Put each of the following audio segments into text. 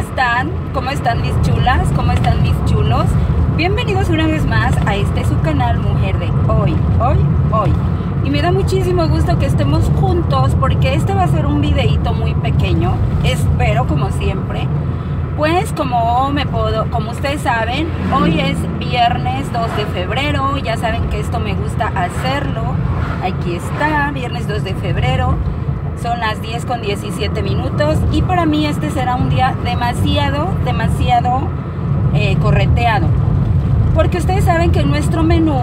están? ¿Cómo están mis chulas? ¿Cómo están mis chulos? Bienvenidos una vez más a este su canal Mujer de Hoy, Hoy, Hoy. Y me da muchísimo gusto que estemos juntos porque este va a ser un videito muy pequeño, espero como siempre. Pues como me puedo, como ustedes saben, hoy es viernes 2 de febrero, ya saben que esto me gusta hacerlo. Aquí está, viernes 2 de febrero. Son las 10 con 17 minutos y para mí este será un día demasiado, demasiado eh, correteado. Porque ustedes saben que en nuestro menú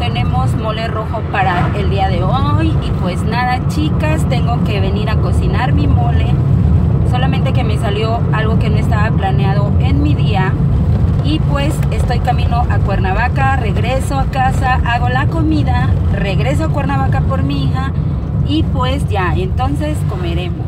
tenemos mole rojo para el día de hoy y pues nada chicas, tengo que venir a cocinar mi mole. Solamente que me salió algo que no estaba planeado en mi día y pues estoy camino a Cuernavaca, regreso a casa, hago la comida, regreso a Cuernavaca por mi hija y pues ya, entonces comeremos.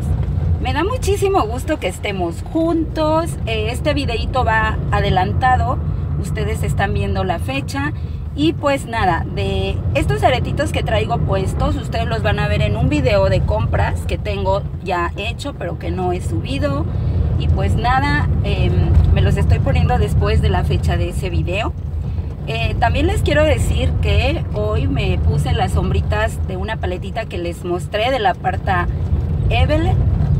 Me da muchísimo gusto que estemos juntos. Eh, este videito va adelantado. Ustedes están viendo la fecha. Y pues nada, de estos aretitos que traigo puestos, ustedes los van a ver en un video de compras que tengo ya hecho, pero que no he subido. Y pues nada, em, me los estoy poniendo después de la fecha de ese video. Eh, también les quiero decir que hoy me puse las sombritas de una paletita que les mostré de la parta Evel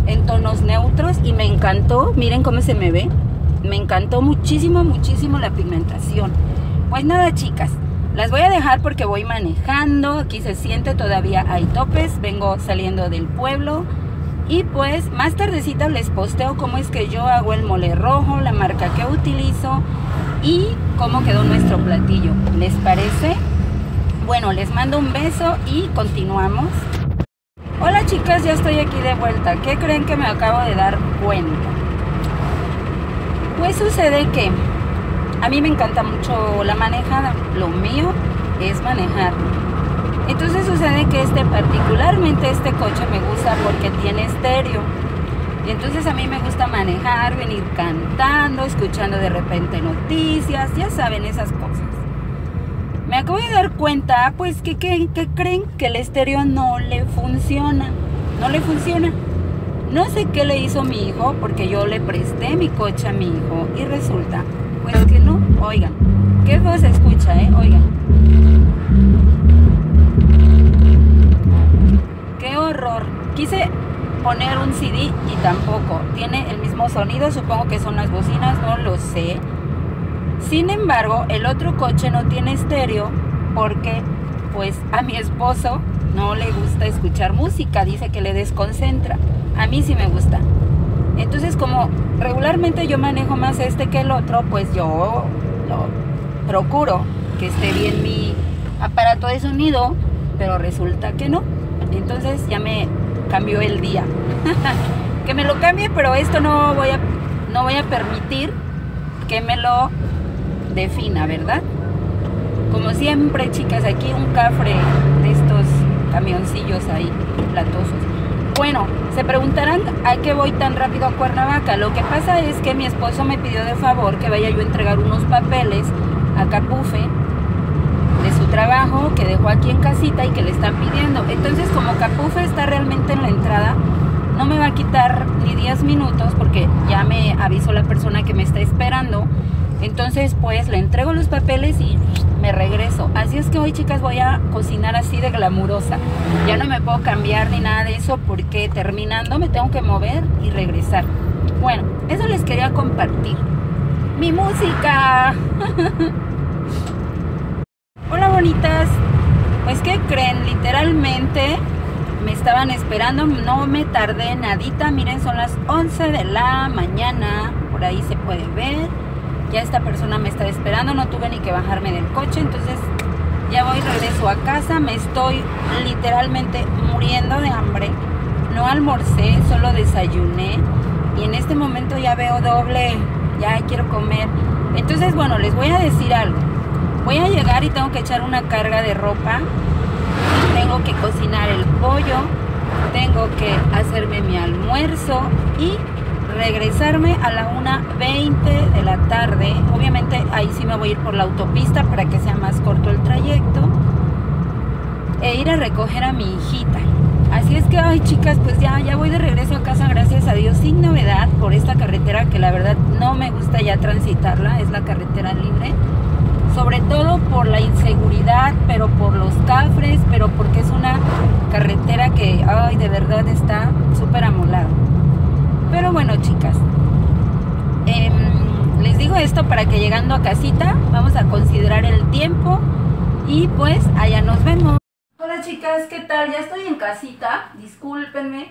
en tonos neutros y me encantó, miren cómo se me ve, me encantó muchísimo, muchísimo la pigmentación. Pues nada chicas, las voy a dejar porque voy manejando, aquí se siente todavía hay topes, vengo saliendo del pueblo y pues más tardecita les posteo cómo es que yo hago el mole rojo, la marca que utilizo y cómo quedó nuestro platillo. ¿Les parece? Bueno, les mando un beso y continuamos. Hola chicas, ya estoy aquí de vuelta. ¿Qué creen que me acabo de dar cuenta? Pues sucede que a mí me encanta mucho la manejada. Lo mío es manejar. Entonces sucede que este, particularmente este coche me gusta porque tiene estéreo entonces a mí me gusta manejar, venir cantando, escuchando de repente noticias, ya saben esas cosas. Me acabo de dar cuenta, pues, que, que, creen que el estéreo no le funciona. No le funciona. No sé qué le hizo mi hijo, porque yo le presté mi coche a mi hijo y resulta, pues que no. Oigan, qué voz se escucha, ¿eh? Oigan. Qué horror. Quise poner un CD y tampoco. Tiene el mismo sonido, supongo que son las bocinas, no lo sé. Sin embargo, el otro coche no tiene estéreo porque pues a mi esposo no le gusta escuchar música, dice que le desconcentra. A mí sí me gusta. Entonces como regularmente yo manejo más este que el otro, pues yo procuro que esté bien mi aparato de sonido, pero resulta que no. Entonces ya me cambió el día. que me lo cambie, pero esto no voy a, no voy a permitir que me lo defina, ¿verdad? Como siempre, chicas, aquí un cafre de estos camioncillos ahí, platosos. Bueno, se preguntarán a qué voy tan rápido a Cuernavaca. Lo que pasa es que mi esposo me pidió de favor que vaya yo a entregar unos papeles a Capufe trabajo que dejó aquí en casita y que le están pidiendo. Entonces, como Capufe está realmente en la entrada, no me va a quitar ni 10 minutos porque ya me avisó la persona que me está esperando. Entonces, pues le entrego los papeles y me regreso. Así es que hoy, chicas, voy a cocinar así de glamurosa. Ya no me puedo cambiar ni nada de eso porque terminando me tengo que mover y regresar. Bueno, eso les quería compartir. Mi música. Pues ¿qué creen? Literalmente me estaban esperando, no me tardé nadita, miren son las 11 de la mañana, por ahí se puede ver, ya esta persona me está esperando, no tuve ni que bajarme del coche, entonces ya voy regreso a casa, me estoy literalmente muriendo de hambre, no almorcé, solo desayuné. Y en este momento ya veo doble, ya quiero comer, entonces bueno, les voy a decir algo, voy a llegar y tengo que echar una carga de ropa, tengo que cocinar el pollo, tengo que hacerme mi almuerzo y regresarme a la 1.20 de la tarde. Obviamente ahí sí me voy a ir por la autopista para que sea más corto el trayecto. E ir a recoger a mi hijita. Así es que, ay chicas, pues ya, ya voy de regreso a casa, gracias a Dios, sin novedad por esta carretera que la verdad no me gusta ya transitarla, es la carretera libre. Sobre todo por la inseguridad, pero por los cafres, pero porque es una carretera que, ay, de verdad está súper amolada. Pero bueno, chicas, em, les digo esto para que llegando a casita vamos a considerar el tiempo y pues allá nos vemos. Hola chicas, ¿qué tal? Ya estoy en casita, discúlpenme,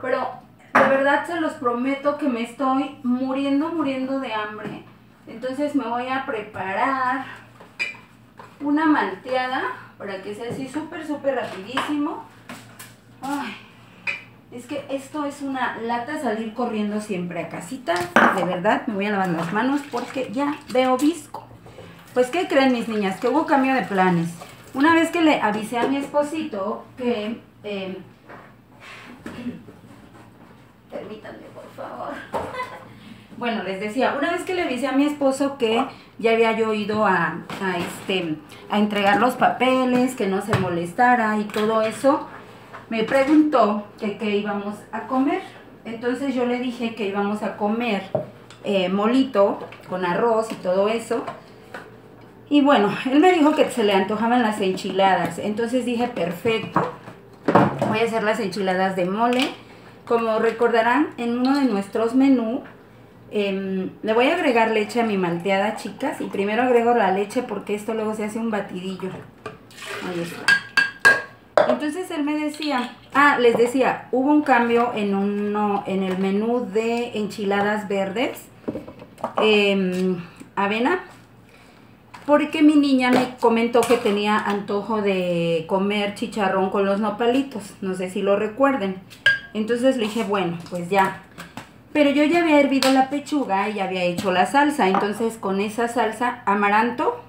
pero de verdad se los prometo que me estoy muriendo, muriendo de hambre. Entonces me voy a preparar una malteada para que sea así súper, súper rapidísimo. Ay, es que esto es una lata salir corriendo siempre a casita. De verdad, me voy a lavar las manos porque ya veo visco. Pues, ¿qué creen mis niñas? Que hubo cambio de planes. Una vez que le avisé a mi esposito que... Eh, permítanme. Bueno, les decía, una vez que le avisé a mi esposo que ya había yo ido a, a, este, a entregar los papeles, que no se molestara y todo eso, me preguntó que qué íbamos a comer. Entonces yo le dije que íbamos a comer eh, molito con arroz y todo eso. Y bueno, él me dijo que se le antojaban las enchiladas. Entonces dije, perfecto. Voy a hacer las enchiladas de mole. Como recordarán, en uno de nuestros menús eh, le voy a agregar leche a mi malteada, chicas. Y primero agrego la leche porque esto luego se hace un batidillo. Ahí está. Entonces él me decía, ah, les decía, hubo un cambio en uno, en el menú de enchiladas verdes, eh, avena, porque mi niña me comentó que tenía antojo de comer chicharrón con los nopalitos, no sé si lo recuerden. Entonces le dije, bueno, pues ya. Pero yo ya había hervido la pechuga y ya había hecho la salsa, entonces con esa salsa amaranto,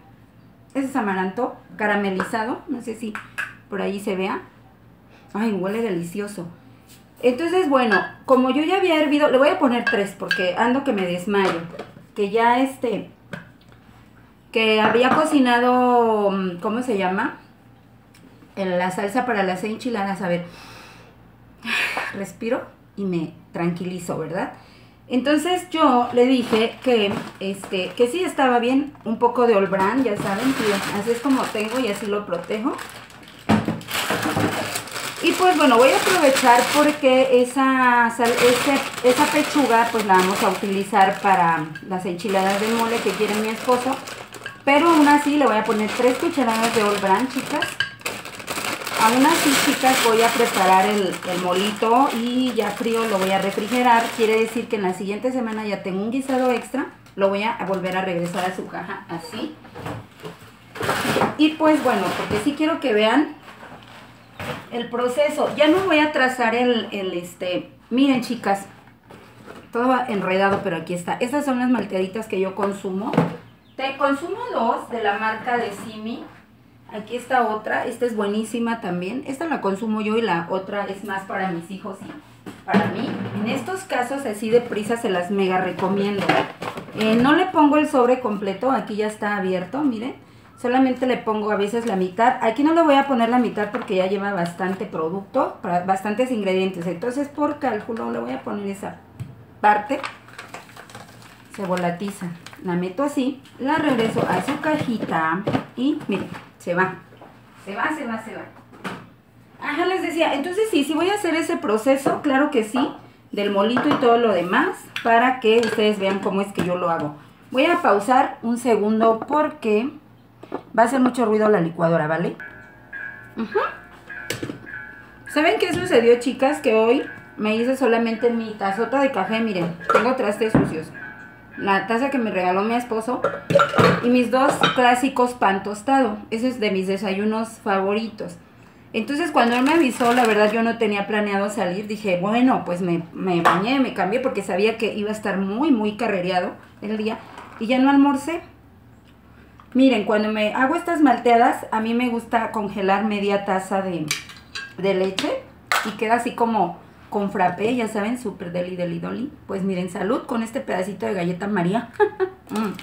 ese es amaranto caramelizado, no sé si por ahí se vea. Ay, huele delicioso. Entonces, bueno, como yo ya había hervido, le voy a poner tres porque ando que me desmayo. Que ya este, que había cocinado, mm, ¿cómo se llama? En la salsa para las enchiladas. A ver, respiro y me tranquilizo, ¿verdad? Entonces yo le dije que, este, que sí estaba bien, un poco de olbrán, ya saben, así es como tengo y así lo protejo. Y pues bueno, voy a aprovechar porque esa, ese, esa pechuga pues la vamos a utilizar para las enchiladas de mole que quiere mi esposo. Pero aún así le voy a poner tres cucharadas de All Brand, chicas. Aún así, chicas, voy a preparar el, el, molito y ya frío lo voy a refrigerar. Quiere decir que en la siguiente semana ya tengo un guisado extra. Lo voy a volver a regresar a su caja así. Y pues bueno, porque sí quiero que vean el proceso. Ya no voy a trazar el, el este... Miren, chicas, todo enredado, pero aquí está. Estas son las malteaditas que yo consumo. Te consumo dos de la marca de Simi. Aquí está otra. Esta es buenísima también. Esta la consumo yo y la otra es más para mis hijos y para mí. En estos casos así de prisa se las mega recomiendo. Eh, no le pongo el sobre completo. Aquí ya está abierto, miren. Solamente le pongo a veces la mitad. Aquí no le voy a poner la mitad porque ya lleva bastante producto, bastantes ingredientes. Entonces por cálculo le voy a poner esa parte. Se volatiza la meto así, la regreso a su cajita y miren, se va, se va, se va, se va. Ajá, les decía, entonces sí, sí voy a hacer ese proceso, claro que sí, del molito y todo lo demás, para que ustedes vean cómo es que yo lo hago. Voy a pausar un segundo porque va a hacer mucho ruido la licuadora, ¿vale? ¿Saben qué sucedió, chicas? Que hoy me hice solamente mi tazota de café, miren, tengo trastes sucios la taza que me regaló mi esposo y mis dos clásicos pan tostado. Ese es de mis desayunos favoritos. Entonces cuando él me avisó, la verdad yo no tenía planeado salir, dije, bueno, pues me, me bañé, me cambié porque sabía que iba a estar muy, muy carrereado el día y ya no almorcé. Miren, cuando me hago estas malteadas, a mí me gusta congelar media taza de, de leche y queda así como con frappé, ya saben, súper deli, deli, doli. Pues miren, salud con este pedacito de galleta María. mm.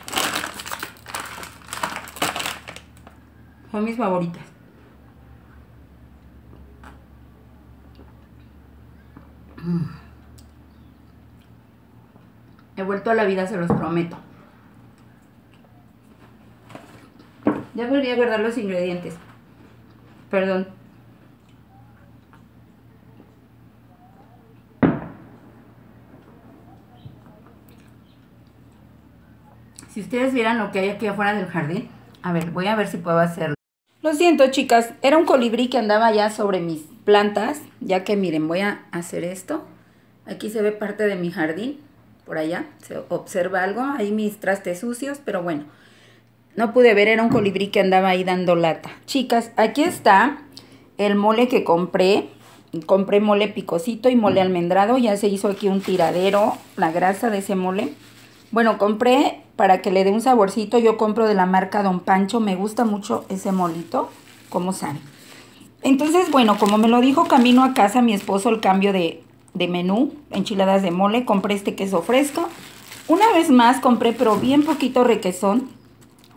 Son mis favoritas. Mm. He vuelto a la vida, se los prometo. Ya volví a guardar los ingredientes. Perdón. Si ustedes vieran lo que hay aquí afuera del jardín. A ver, voy a ver si puedo hacerlo. Lo siento, chicas. Era un colibrí que andaba ya sobre mis plantas. Ya que miren, voy a hacer esto. Aquí se ve parte de mi jardín. Por allá se observa algo. Ahí mis trastes sucios, pero bueno. No pude ver, era un colibrí que andaba ahí dando lata. Chicas, aquí está el mole que compré. Compré mole picosito y mole almendrado. Ya se hizo aquí un tiradero, la grasa de ese mole. Bueno, compré para que le dé un saborcito. Yo compro de la marca Don Pancho. Me gusta mucho ese molito, como saben. Entonces, bueno, como me lo dijo camino a casa mi esposo el cambio de, de menú, enchiladas de mole, compré este queso fresco. Una vez más compré, pero bien poquito requesón.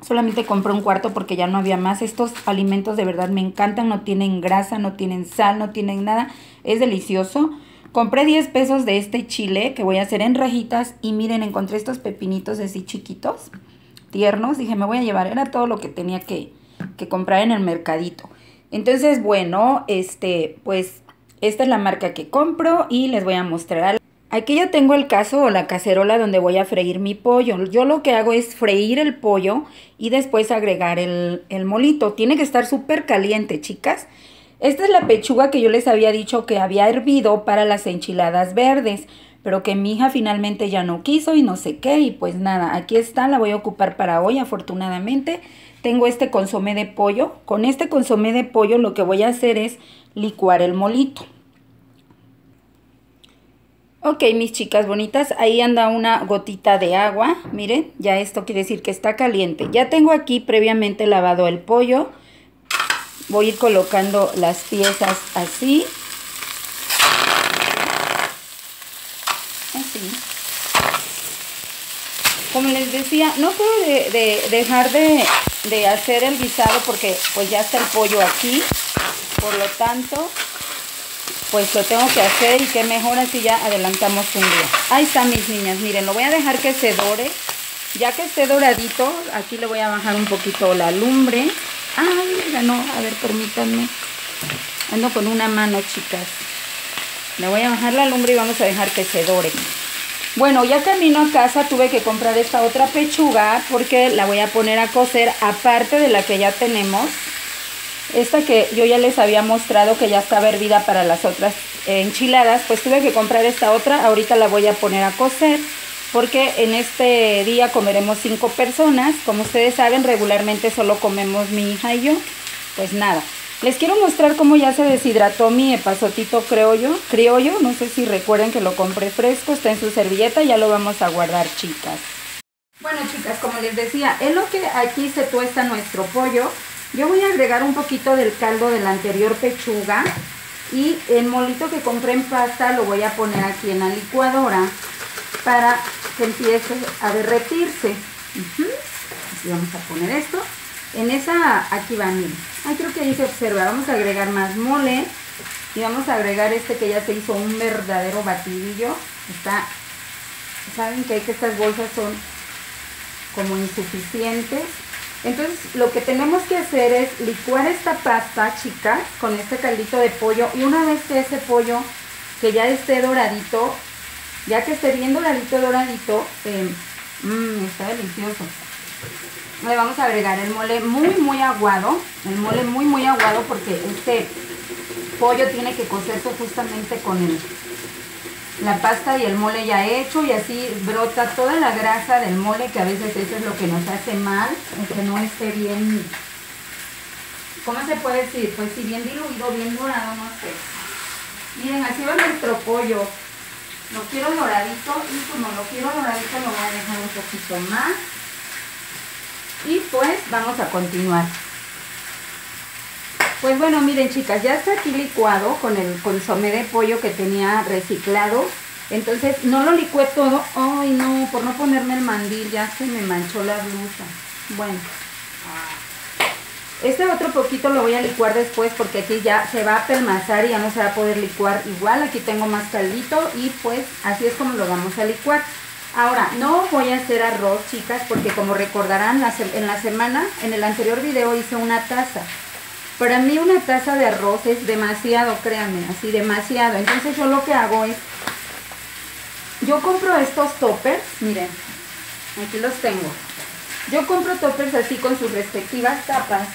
Solamente compré un cuarto porque ya no había más. Estos alimentos de verdad me encantan. No tienen grasa, no tienen sal, no tienen nada. Es delicioso. Compré 10 pesos de este chile que voy a hacer en rajitas y miren, encontré estos pepinitos así chiquitos, tiernos. Dije, me voy a llevar, era todo lo que tenía que, que comprar en el mercadito. Entonces, bueno, este, pues esta es la marca que compro y les voy a mostrar. Aquí ya tengo el caso o la cacerola donde voy a freír mi pollo. Yo lo que hago es freír el pollo y después agregar el, el molito. Tiene que estar súper caliente, chicas. Esta es la pechuga que yo les había dicho que había hervido para las enchiladas verdes, pero que mi hija finalmente ya no quiso y no sé qué, y pues nada, aquí está, la voy a ocupar para hoy afortunadamente. Tengo este consomé de pollo. Con este consomé de pollo lo que voy a hacer es licuar el molito. Ok, mis chicas bonitas, ahí anda una gotita de agua. Miren, ya esto quiere decir que está caliente. Ya tengo aquí previamente lavado el pollo voy a ir colocando las piezas así. Así. Como les decía, no puedo de, dejar de, de hacer el guisado porque pues ya está el pollo aquí. Por lo tanto, pues lo tengo que hacer y qué mejor así ya adelantamos un día. Ahí están mis niñas, miren, lo voy a dejar que se dore. Ya que esté doradito, aquí le voy a bajar un poquito la lumbre. Ay, ya no, a ver, permítanme. Ando con una mano, chicas. Le voy a bajar la lumbre y vamos a dejar que se dore. Bueno, ya camino a casa tuve que comprar esta otra pechuga porque la voy a poner a cocer aparte de la que ya tenemos. Esta que yo ya les había mostrado que ya estaba hervida para las otras enchiladas, pues tuve que comprar esta otra. Ahorita la voy a poner a cocer porque en este día comeremos cinco personas. Como ustedes saben, regularmente solo comemos mi hija y yo. Pues nada, les quiero mostrar cómo ya se deshidrató mi epazotito criollo, criollo. No sé si recuerden que lo compré fresco, está en su servilleta, ya lo vamos a guardar, chicas. Bueno, chicas, como les decía, en lo que aquí se tuesta nuestro pollo, yo voy a agregar un poquito del caldo de la anterior pechuga y el molito que compré en pasta lo voy a poner aquí en la licuadora para que empiece a derretirse. Vamos a poner esto. En esa, aquí va, miren. Ay, creo que ahí se observa. Vamos a agregar más mole. Y vamos a agregar este que ya se hizo un verdadero batidillo. Está, saben que, hay que estas bolsas son como insuficientes. Entonces lo que tenemos que hacer es licuar esta pasta, chicas, con este caldito de pollo. Y una vez que ese pollo, que ya esté doradito, ya que esté bien doradito, doradito, eh, mmm, está delicioso. Le vamos a agregar el mole muy, muy aguado. El mole muy, muy aguado porque este pollo tiene que cocerse justamente con la pasta y el mole ya hecho y así brota toda la grasa del mole que a veces eso es lo que nos hace mal, que no esté bien, ¿cómo se puede decir? Pues si bien diluido, bien dorado, no sé. Miren, así va nuestro pollo. Lo quiero doradito y como lo quiero doradito lo voy a dejar un poquito más. Y pues vamos a continuar. Pues bueno, miren chicas, ya está aquí licuado con el consomé de pollo que tenía reciclado. Entonces no lo licué todo. Ay no, por no ponerme el mandil ya se me manchó la blusa. Bueno. Este otro poquito lo voy a licuar después porque aquí ya se va a pelmazar y ya no se va a poder licuar igual. Aquí tengo más caldito y pues así es como lo vamos a licuar. Ahora, no voy a hacer arroz, chicas, porque como recordarán, en la semana, en el anterior video hice una taza. Para mí una taza de arroz es demasiado, créanme, así demasiado. Entonces yo lo que hago es, yo compro estos toppers, miren, aquí los tengo. Yo compro toppers así con sus respectivas tapas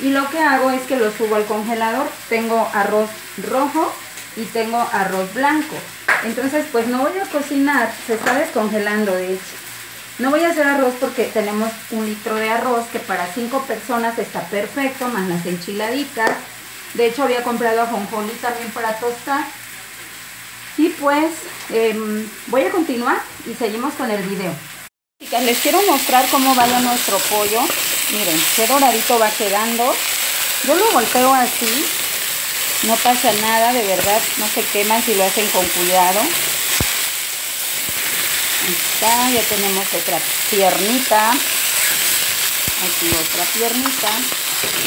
y lo que hago es que los subo al congelador. Tengo arroz rojo y tengo arroz blanco. Entonces pues no voy a cocinar, se está descongelando de hecho. No voy a hacer arroz porque tenemos un litro de arroz que para cinco personas está perfecto, más las enchiladitas. De hecho había comprado ajonjolí también para tostar. Y pues em, voy a continuar y seguimos con el video. Les quiero mostrar cómo vaya nuestro pollo. Miren, qué doradito va quedando. Yo lo volteo así. No pasa nada, de verdad. No se queman si lo hacen con cuidado. Ahí está, ya tenemos otra piernita. Aquí otra piernita.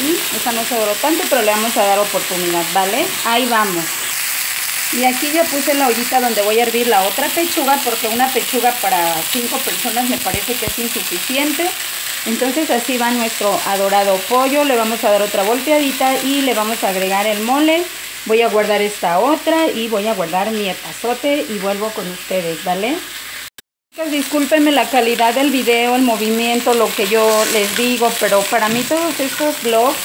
Y esa no se doró tanto, pero le vamos a dar oportunidad, ¿vale? Ahí vamos. Y aquí ya puse la ollita donde voy a hervir la otra pechuga, porque una pechuga para cinco personas me parece que es insuficiente. Entonces así va nuestro adorado pollo, le vamos a dar otra volteadita y le vamos a agregar el mole. Voy a guardar esta otra y voy a guardar mi epazote y vuelvo con ustedes, ¿vale? Discúlpenme la calidad del video, el movimiento, lo que yo les digo, pero para mí todos estos vlogs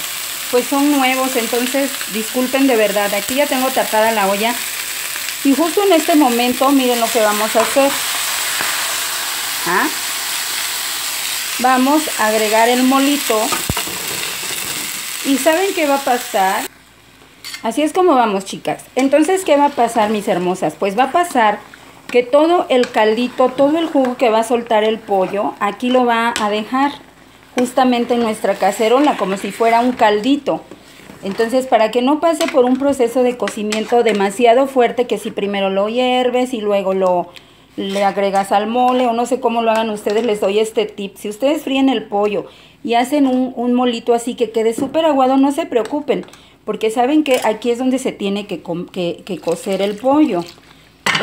pues son nuevos, entonces disculpen de verdad. Aquí ya tengo tapada la olla y justo en este momento miren lo que vamos a hacer. ¿Ah? Vamos a agregar el molito y ¿saben qué va a pasar? Así es como vamos chicas. Entonces, ¿qué va a pasar mis hermosas? Pues va a pasar que todo el caldito, todo el jugo que va a soltar el pollo, aquí lo va a dejar justamente en nuestra cacerola, como si fuera un caldito. Entonces, para que no pase por un proceso de cocimiento demasiado fuerte, que si primero lo hierves y luego lo le agregas al mole, o no sé cómo lo hagan ustedes, les doy este tip. Si ustedes fríen el pollo y hacen un, molito así que quede súper aguado, no se preocupen, porque saben que aquí es donde se tiene que, que, cocer el pollo.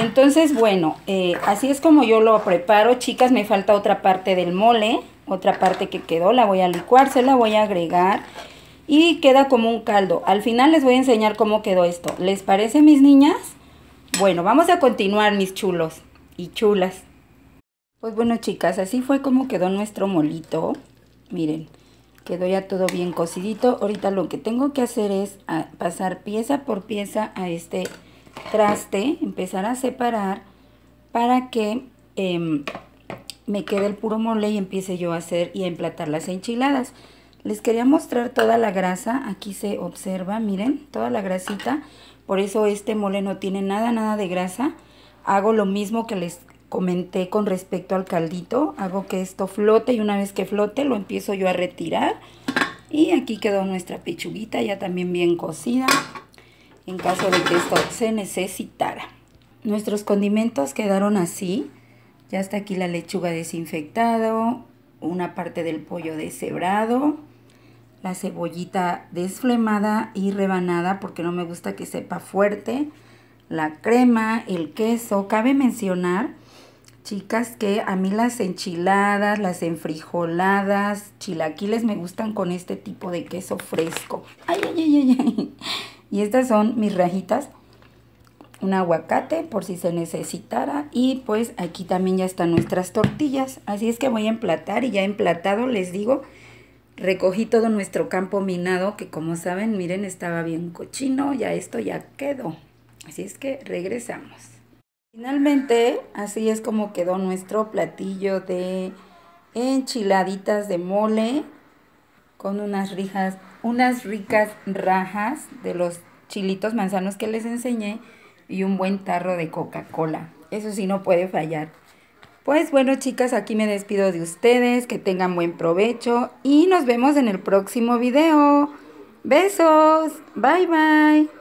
Entonces, bueno, eh, así es como yo lo preparo. Chicas, me falta otra parte del mole otra parte que quedó, la voy a licuar, se la voy a agregar y queda como un caldo. Al final les voy a enseñar cómo quedó esto. ¿Les parece mis niñas? Bueno, vamos a continuar mis chulos y chulas. Pues bueno chicas, así fue como quedó nuestro molito. Miren, quedó ya todo bien cocidito. Ahorita lo que tengo que hacer es pasar pieza por pieza a este traste, empezar a separar para que em, me quede el puro mole y empiece yo a hacer y a emplatar las enchiladas. Les quería mostrar toda la grasa, aquí se observa, miren, toda la grasita. Por eso este mole no tiene nada, nada de grasa. Hago lo mismo que les comenté con respecto al caldito. Hago que esto flote y una vez que flote lo empiezo yo a retirar. Y aquí quedó nuestra pechuguita ya también bien cocida en caso de que esto se necesitara. Nuestros condimentos quedaron así. Ya está aquí la lechuga desinfectado, una parte del pollo deshebrado, la cebollita desflemada y rebanada porque no me gusta que sepa fuerte, la crema, el queso. Cabe mencionar, chicas, que a mí las enchiladas, las enfrijoladas, chilaquiles me gustan con este tipo de queso fresco. Ay, ay, ay, ay, ay. Y estas son mis rajitas un aguacate por si se necesitara y pues aquí también ya están nuestras tortillas así es que voy a emplatar y ya emplatado les digo recogí todo nuestro campo minado que como saben miren estaba bien cochino ya esto ya quedó así es que regresamos finalmente así es como quedó nuestro platillo de enchiladitas de mole con unas rijas unas ricas rajas de los chilitos manzanos que les enseñé y un buen tarro de Coca-Cola. Eso sí no puede fallar. Pues bueno chicas, aquí me despido de ustedes, que tengan buen provecho y nos vemos en el próximo video. Besos, bye bye.